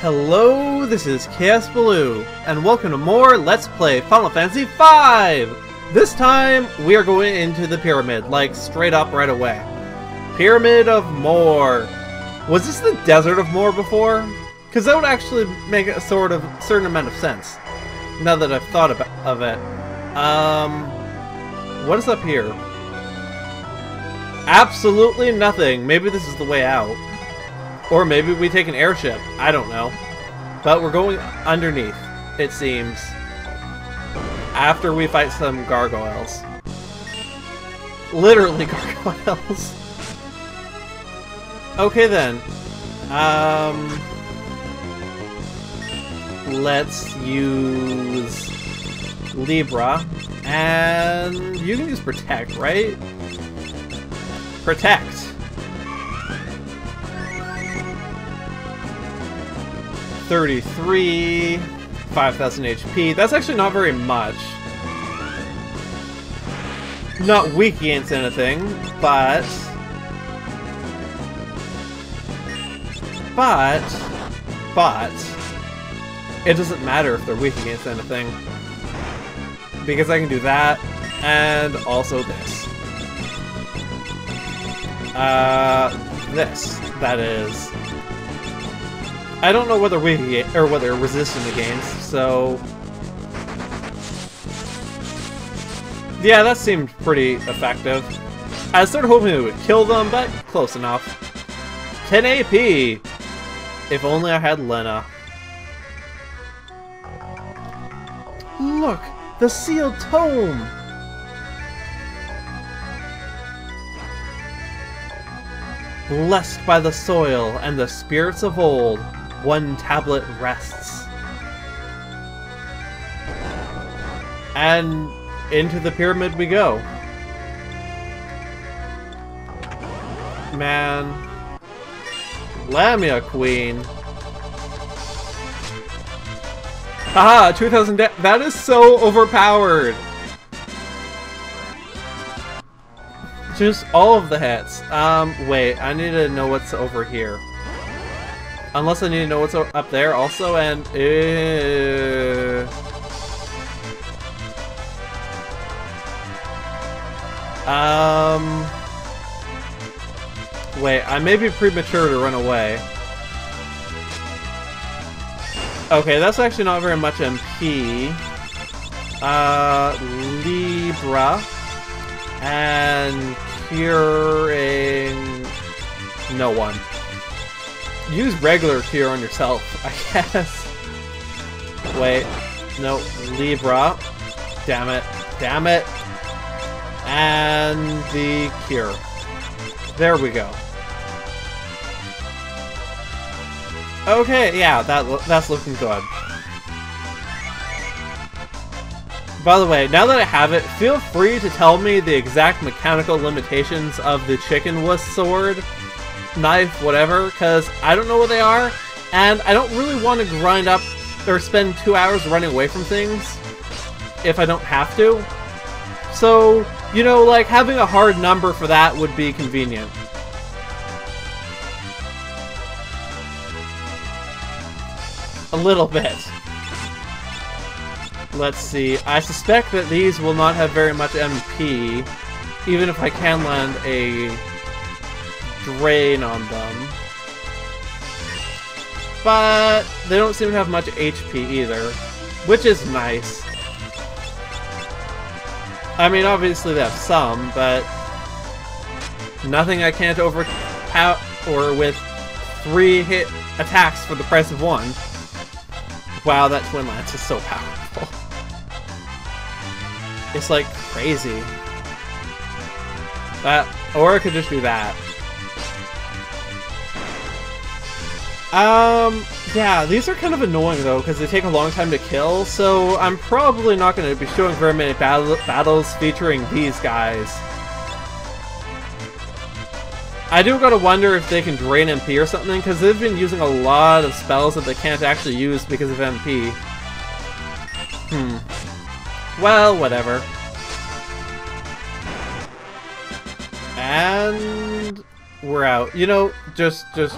Hello, this is Kaosubaloo, and welcome to more Let's Play Final Fantasy V! This time, we are going into the pyramid, like, straight up right away. Pyramid of Moore. Was this the Desert of Moore before? Because that would actually make a sort of certain amount of sense, now that I've thought about, of it. Um, what is up here? Absolutely nothing. Maybe this is the way out. Or maybe we take an airship. I don't know. But we're going underneath, it seems. After we fight some gargoyles. Literally gargoyles. okay then. Um... Let's use Libra. And you can use Protect, right? Protect. 33, 5,000 HP. That's actually not very much. Not weak against anything, but... But... But... It doesn't matter if they're weak against anything. Because I can do that, and also this. Uh, this, that is. I don't know whether we or whether resisting the games, so yeah, that seemed pretty effective. I was sort of hoping it would kill them, but close enough. 10 AP. If only I had Lenna. Look, the sealed tome. Blessed by the soil and the spirits of old, one tablet rests. And into the pyramid we go. Man. Lamia Queen. Haha, 2000 That is so overpowered! Just all of the hits. Um, wait, I need to know what's over here. Unless I need to know what's up there also, and... Uh... Um... Wait, I may be premature to run away. Okay, that's actually not very much MP. Uh, Libra. And curing no one. Use regular cure on yourself, I guess. Wait, no, leave Libra. Damn it, damn it. And the cure. There we go. Okay, yeah, that that's looking good. By the way, now that I have it, feel free to tell me the exact mechanical limitations of the chicken wuss sword, knife, whatever, because I don't know what they are, and I don't really want to grind up or spend two hours running away from things if I don't have to. So, you know, like, having a hard number for that would be convenient. A little bit. Let's see. I suspect that these will not have very much MP, even if I can land a drain on them. But they don't seem to have much HP either, which is nice. I mean, obviously they have some, but nothing I can't overpower with three hit attacks for the price of one. Wow, that Twin Lance is so powerful. It's like crazy. That, or it could just be that. Um, yeah, these are kind of annoying though, because they take a long time to kill, so I'm probably not going to be showing very many battle battles featuring these guys. I do gotta wonder if they can drain MP or something, because they've been using a lot of spells that they can't actually use because of MP. Hmm. Well, whatever. And we're out. You know, just just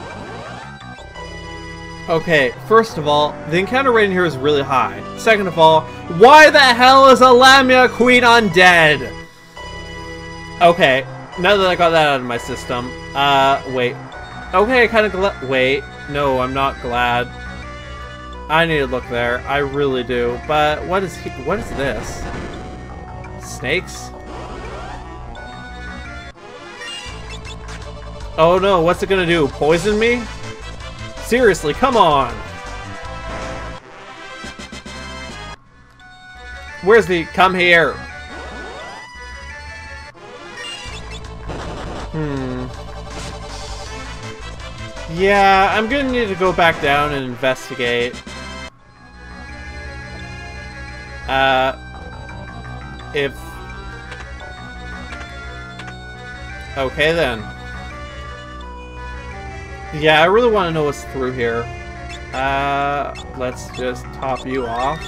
Okay, first of all, the encounter rate in here is really high. Second of all, why the hell is a Lamia Queen undead? Okay, now that I got that out of my system, uh, wait. Okay, I kind of wait, no, I'm not glad. I need to look there, I really do. But what is he- what is this? Snakes? Oh no, what's it gonna do? Poison me? Seriously, come on! Where's the... Come here! Hmm. Yeah, I'm gonna need to go back down and investigate. Uh... If... Okay then. Yeah, I really want to know what's through here. Uh, let's just top you off.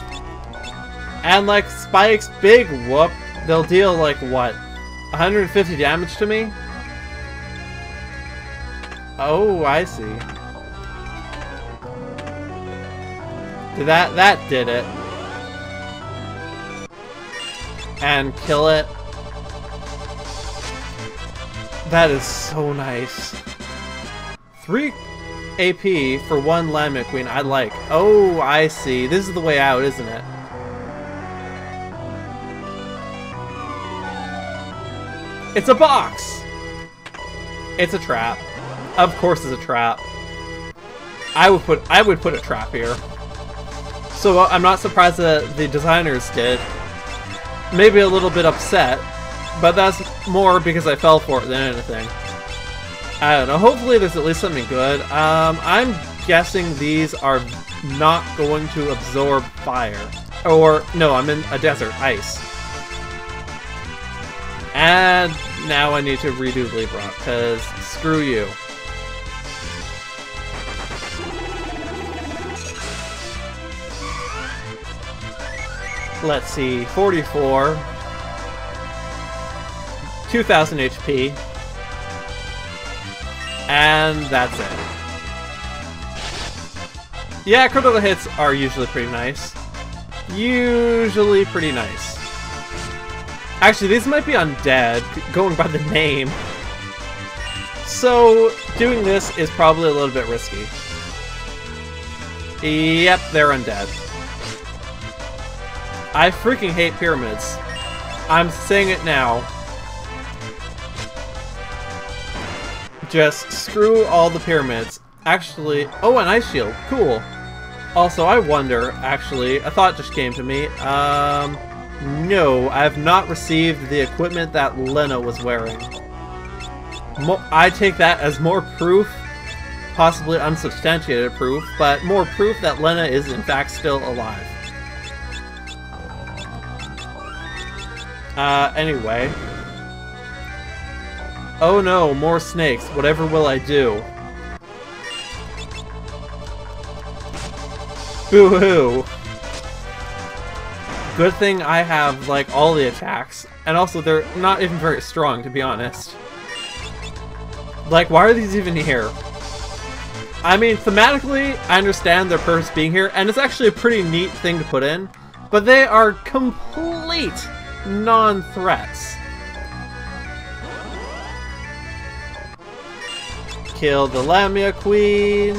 And like Spike's big whoop, they'll deal like what? 150 damage to me? Oh, I see. That that did it. And kill it. That is so nice. Three AP for one Lamia Queen, I like. Oh, I see. This is the way out, isn't it? It's a box! It's a trap. Of course it's a trap. I would put I would put a trap here. So uh, I'm not surprised that the designers did. Maybe a little bit upset, but that's more because I fell for it than anything. I don't know. Hopefully there's at least something good. Um, I'm guessing these are not going to absorb fire. Or, no, I'm in a desert. Ice. And now I need to redo Libra, because screw you. Let's see, 44. 2000 HP. And that's it. Yeah, critical hits are usually pretty nice. Usually pretty nice. Actually, these might be undead, going by the name. So, doing this is probably a little bit risky. Yep, they're undead. I freaking hate pyramids. I'm saying it now. Just screw all the pyramids. Actually, oh, an ice shield. Cool. Also, I wonder, actually, a thought just came to me. Um, no, I have not received the equipment that Lenna was wearing. Mo I take that as more proof, possibly unsubstantiated proof, but more proof that Lenna is in fact still alive. Uh, anyway. Oh no, more snakes. Whatever will I do? Boo-hoo. Good thing I have, like, all the attacks. And also, they're not even very strong, to be honest. Like, why are these even here? I mean, thematically, I understand their purpose being here, and it's actually a pretty neat thing to put in, but they are complete non-threats. Kill the Lamia Queen.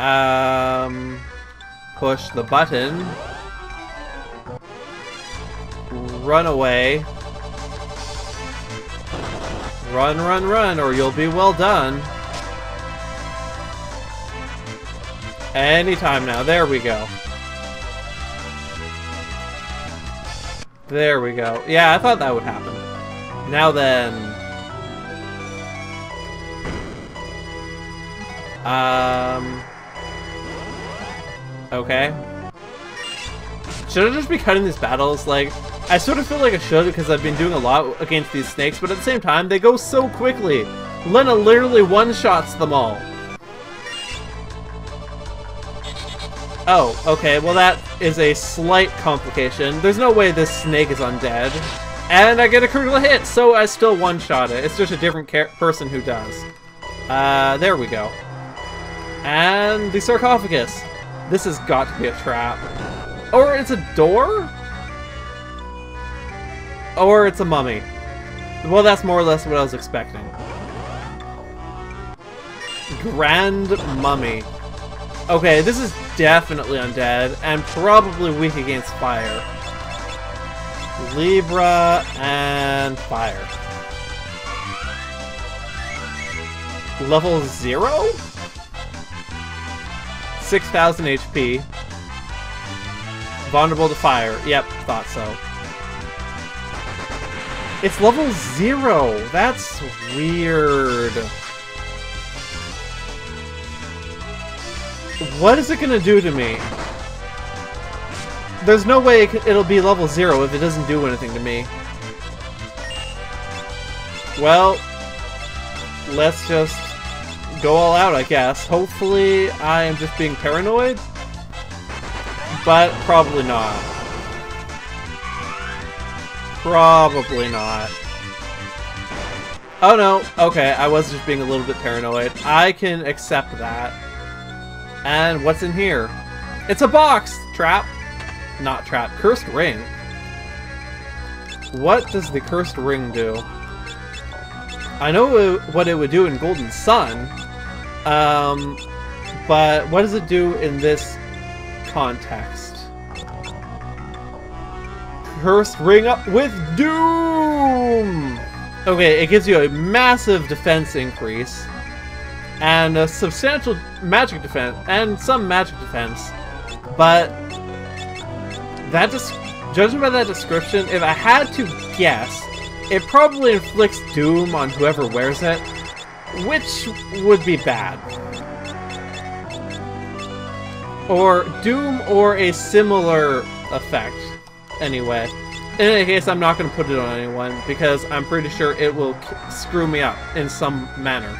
Um, push the button. Run away. Run, run, run, or you'll be well done. Anytime now. There we go. There we go. Yeah, I thought that would happen. Now then. Um... Okay. Should I just be cutting these battles? Like, I sort of feel like I should because I've been doing a lot against these snakes, but at the same time, they go so quickly. Lenna literally one-shots them all. Oh, okay, well that is a slight complication. There's no way this snake is undead. And I get a critical hit, so I still one-shot it. It's just a different person who does. Uh, there we go. And the sarcophagus. This has got to be a trap. Or it's a door? Or it's a mummy. Well, that's more or less what I was expecting. Grand Mummy. Okay, this is definitely undead, and probably weak against fire. Libra and fire. Level 0? 6,000 HP. Vulnerable to fire. Yep, thought so. It's level 0! That's weird. What is it gonna do to me? There's no way it'll be level 0 if it doesn't do anything to me. Well, let's just go all out, I guess. Hopefully I am just being paranoid, but probably not. Probably not. Oh no, okay, I was just being a little bit paranoid. I can accept that. And what's in here? It's a box! Trap. Not trap. Cursed ring. What does the cursed ring do? I know what it would do in Golden Sun, um, but what does it do in this context? Cursed ring up with Doom! Okay, it gives you a massive defense increase and a substantial magic defense, and some magic defense, but that just judging by that description, if I had to guess, it probably inflicts doom on whoever wears it, which would be bad. Or doom or a similar effect, anyway. In any case, I'm not going to put it on anyone, because I'm pretty sure it will screw me up in some manner.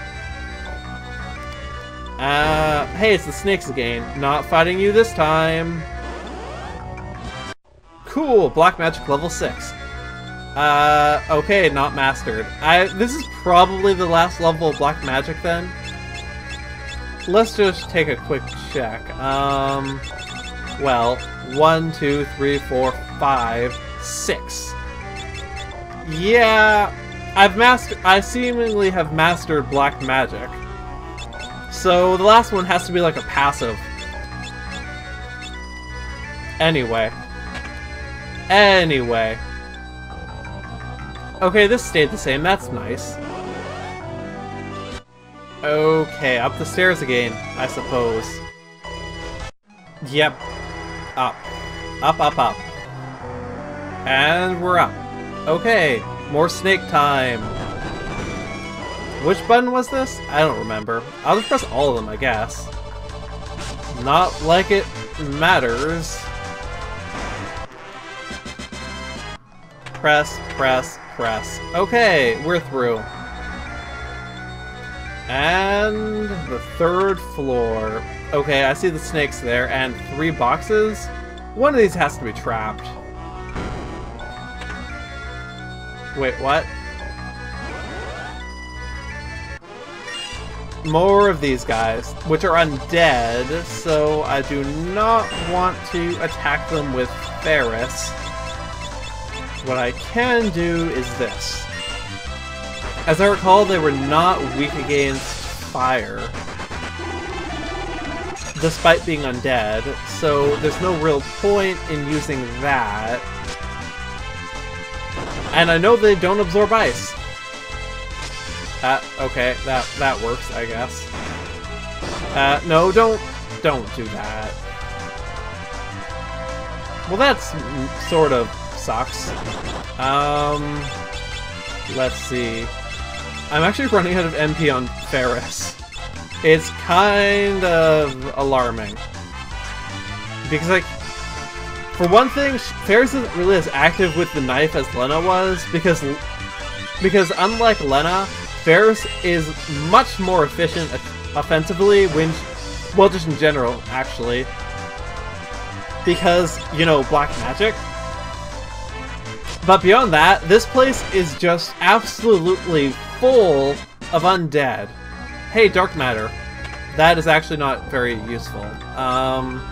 Uh, hey, it's the snakes again. Not fighting you this time. Cool, black magic level 6. Uh, okay, not mastered. I This is probably the last level of black magic then. Let's just take a quick check. Um, well, one, two, three, four, five, six. Yeah, I've mastered. I seemingly have mastered black magic. So the last one has to be like a passive. Anyway. Anyway. Okay, this stayed the same. That's nice. Okay, up the stairs again, I suppose. Yep. Up. Up, up, up. And we're up. Okay, more snake time. Which button was this? I don't remember. I'll just press all of them, I guess. Not like it matters. Press, press, press. Okay, we're through. And the third floor. Okay, I see the snakes there, and three boxes? One of these has to be trapped. Wait, what? More of these guys, which are undead, so I do not want to attack them with Faris. What I can do is this. As I recall, they were not weak against fire, despite being undead, so there's no real point in using that. And I know they don't absorb ice, uh, okay, that that works, I guess. Uh, no, don't don't do that. Well, that's sort of sucks. Um, let's see. I'm actually running out of MP on Faris. It's kind of alarming. Because, like, for one thing, Faris isn't really as active with the knife as Lenna was, because, because unlike Lenna, Faris is much more efficient offensively when, well, just in general, actually. Because, you know, Black Magic. But beyond that, this place is just absolutely full of undead. Hey, dark matter. That is actually not very useful. Um,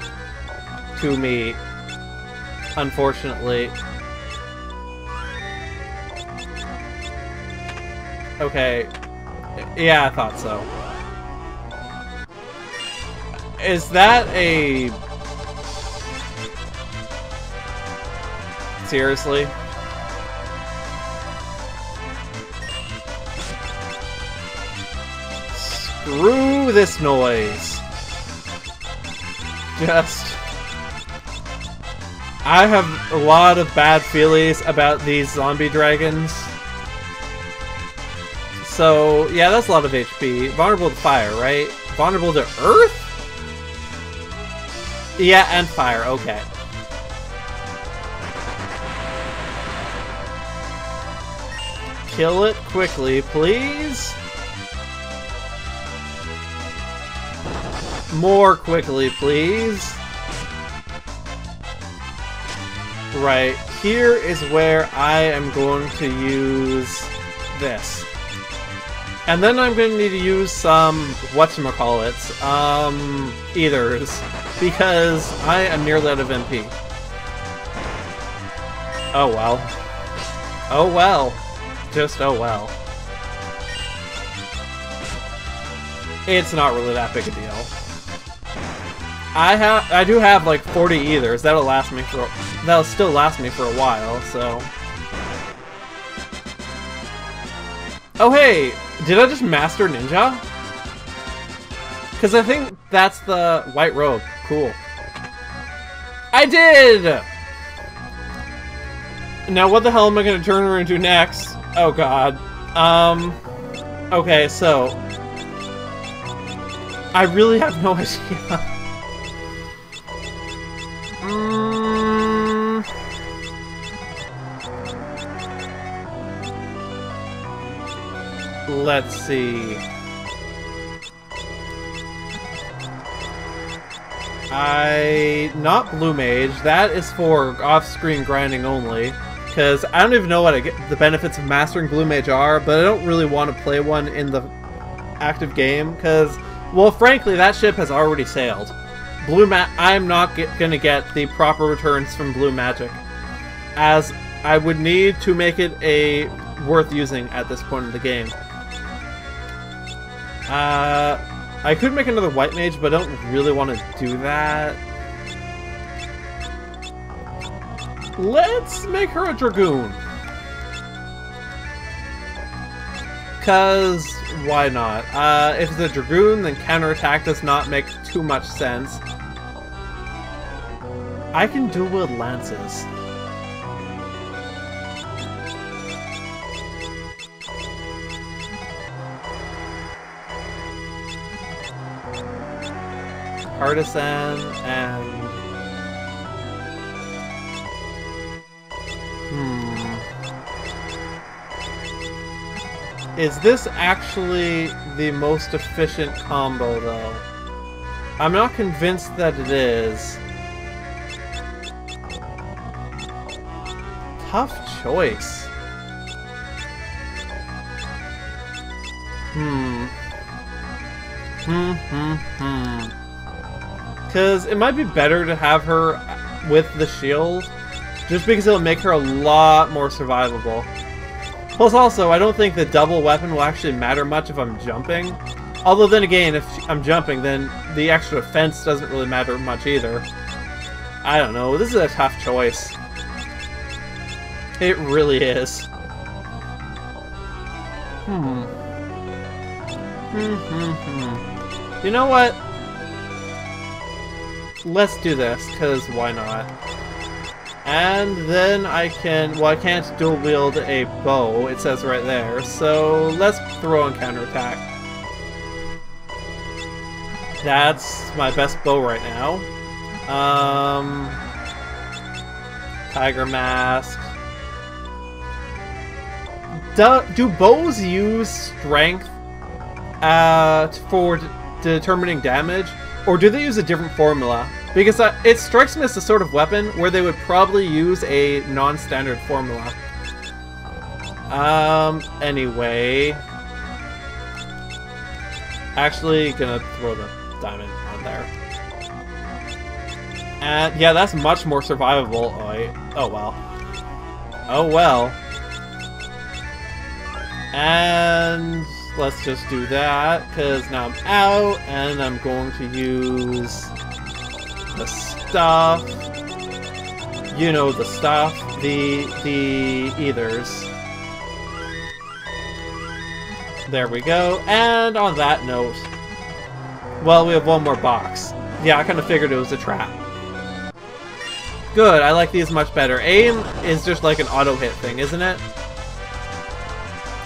to me, unfortunately. Okay. Yeah, I thought so. Is that a... Seriously? Screw this noise. Just... I have a lot of bad feelings about these zombie dragons. So, yeah, that's a lot of HP. Vulnerable to fire, right? Vulnerable to earth? Yeah, and fire, okay. Kill it quickly, please. More quickly, please. Right, here is where I am going to use this. And then I'm going to need to use some, whatchamacallits, um, ethers, because I am nearly out of MP. Oh well. Oh well. Just oh well. It's not really that big a deal. I have, I do have like 40 ethers. That'll last me for, that'll still last me for a while. So. Oh hey, did I just master ninja? Because I think that's the white robe. Cool. I did! Now what the hell am I going to turn her into next? Oh god. Um, okay, so... I really have no idea. Let's see. I... Not Blue Mage. That is for off-screen grinding only. Because I don't even know what get, the benefits of mastering Blue Mage are, but I don't really want to play one in the active game, because, well, frankly, that ship has already sailed. Blue Ma I'm not going to get the proper returns from Blue Magic, as I would need to make it a worth using at this point in the game. Uh, I could make another White Mage, but I don't really want to do that. Let's make her a Dragoon. Because, why not? Uh, if it's a Dragoon, then counterattack does not make too much sense. I can dual with lances. Artisan and... Hmm... Is this actually the most efficient combo, though? I'm not convinced that it is. tough choice. Hmm. Hmm, hmm, hmm. Because it might be better to have her with the shield, just because it'll make her a lot more survivable. Plus also, I don't think the double weapon will actually matter much if I'm jumping. Although then again, if I'm jumping, then the extra defense doesn't really matter much either. I don't know, this is a tough choice. It really is. Hmm. Hmm, hmm, hmm. You know what? Let's do this, because why not? And then I can... Well, I can't dual wield a bow, it says right there, so let's throw on counterattack. That's my best bow right now. Um... Tiger Mask do, do bows use strength uh, for determining damage, or do they use a different formula? Because uh, it strikes me as the sort of weapon where they would probably use a non-standard formula. Um, anyway... Actually, gonna throw the diamond on there. And, yeah, that's much more survivable. Oh, I, oh well. Oh well. And let's just do that, because now I'm out, and I'm going to use the stuff. You know the stuff. The, the ethers. There we go. And on that note, well, we have one more box. Yeah, I kind of figured it was a trap. Good, I like these much better. Aim is just like an auto-hit thing, isn't it?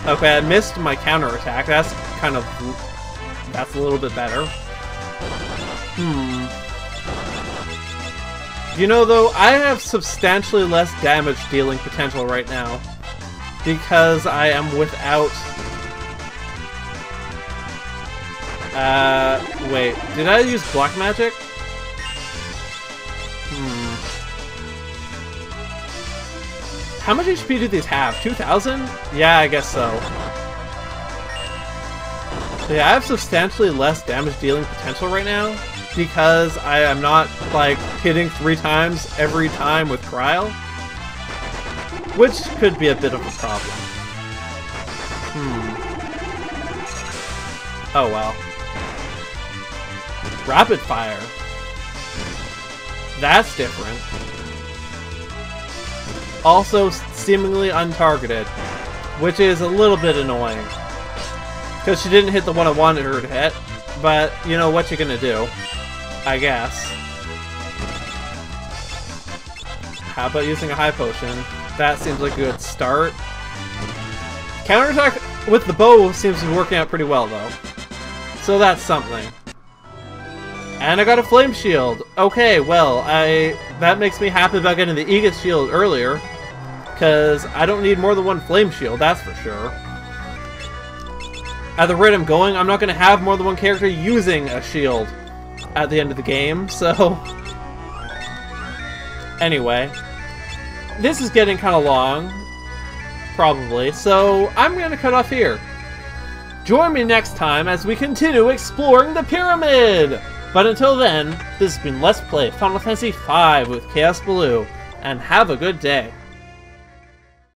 Okay, I missed my counterattack. That's kind of... That's a little bit better. Hmm. You know, though, I have substantially less damage dealing potential right now. Because I am without uh, wait. Did I use black magic? How much HP do these have? 2,000? Yeah, I guess so. Yeah, I have substantially less damage dealing potential right now because I am not, like, hitting three times every time with Krile. Which could be a bit of a problem. Hmm. Oh well. Rapid fire. That's different. Also seemingly untargeted, which is a little bit annoying. Because she didn't hit the one I wanted her to hit, but you know what you're gonna do. I guess. How about using a high potion? That seems like a good start. Counterattack with the bow seems to be working out pretty well, though. So that's something. And I got a flame shield. Okay, well, I that makes me happy about getting the Aegis shield earlier. Because I don't need more than one flame shield, that's for sure. At the rate I'm going, I'm not going to have more than one character using a shield at the end of the game, so... Anyway. This is getting kind of long. Probably. So, I'm going to cut off here. Join me next time as we continue exploring the pyramid! But until then, this has been Let's Play Final Fantasy V with Kaosubaloo, and have a good day.